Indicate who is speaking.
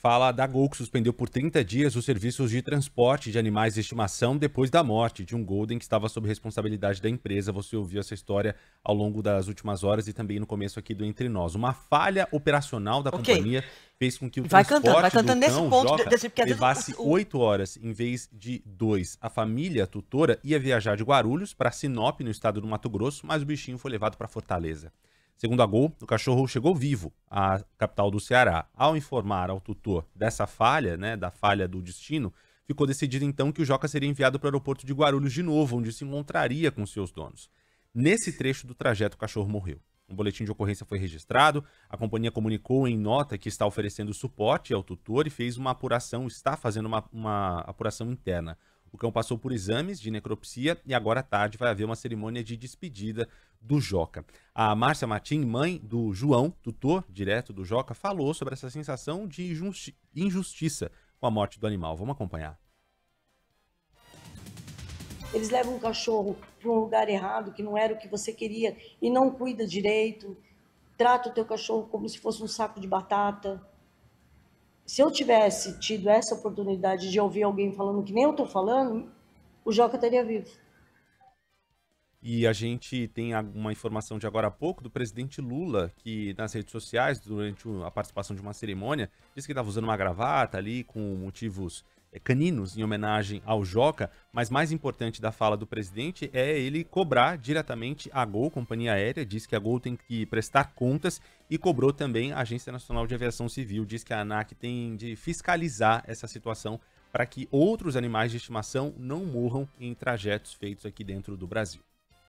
Speaker 1: fala da Gol, que suspendeu por 30 dias os serviços de transporte de animais de estimação depois da morte de um Golden que estava sob responsabilidade da empresa. Você ouviu essa história ao longo das últimas horas e também no começo aqui do Entre Nós. Uma falha operacional da okay. companhia fez com que o
Speaker 2: vai
Speaker 1: transporte
Speaker 2: cantando, vai cantando
Speaker 1: do
Speaker 2: nesse ponto
Speaker 1: Joca
Speaker 2: desse,
Speaker 1: levasse oito horas em vez de dois. A família tutora ia viajar de Guarulhos para Sinop, no estado do Mato Grosso, mas o bichinho foi levado para Fortaleza. Segundo a Gol, o cachorro chegou vivo à capital do Ceará. Ao informar ao tutor dessa falha, né, da falha do destino, ficou decidido então que o Joca seria enviado para o aeroporto de Guarulhos de novo, onde se encontraria com seus donos. Nesse trecho do trajeto, o cachorro morreu. Um boletim de ocorrência foi registrado, a companhia comunicou em nota que está oferecendo suporte ao tutor e fez uma apuração, está fazendo uma, uma apuração interna. O cão passou por exames de necropsia e agora à tarde vai haver uma cerimônia de despedida do Joca. A Márcia Martim, mãe do João, tutor direto do Joca, falou sobre essa sensação de injustiça com a morte do animal. Vamos acompanhar.
Speaker 3: Eles levam um cachorro para um lugar errado, que não era o que você queria, e não cuida direito. Trata o teu cachorro como se fosse um saco de batata se eu tivesse tido essa oportunidade de ouvir alguém falando que nem eu estou falando, o Joca estaria vivo.
Speaker 1: E a gente tem uma informação de agora há pouco do presidente Lula, que nas redes sociais, durante a participação de uma cerimônia, disse que estava usando uma gravata ali com motivos caninos em homenagem ao Joca, mas mais importante da fala do presidente é ele cobrar diretamente a Gol, companhia aérea, diz que a Gol tem que prestar contas e cobrou também a Agência Nacional de Aviação Civil, diz que a ANAC tem de fiscalizar essa situação para que outros animais de estimação não morram em trajetos feitos aqui dentro do Brasil.